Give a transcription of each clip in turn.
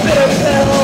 bitter pill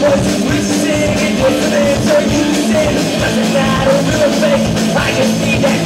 voices we sing, it was the names are using. Doesn't matter, fake, I just need that.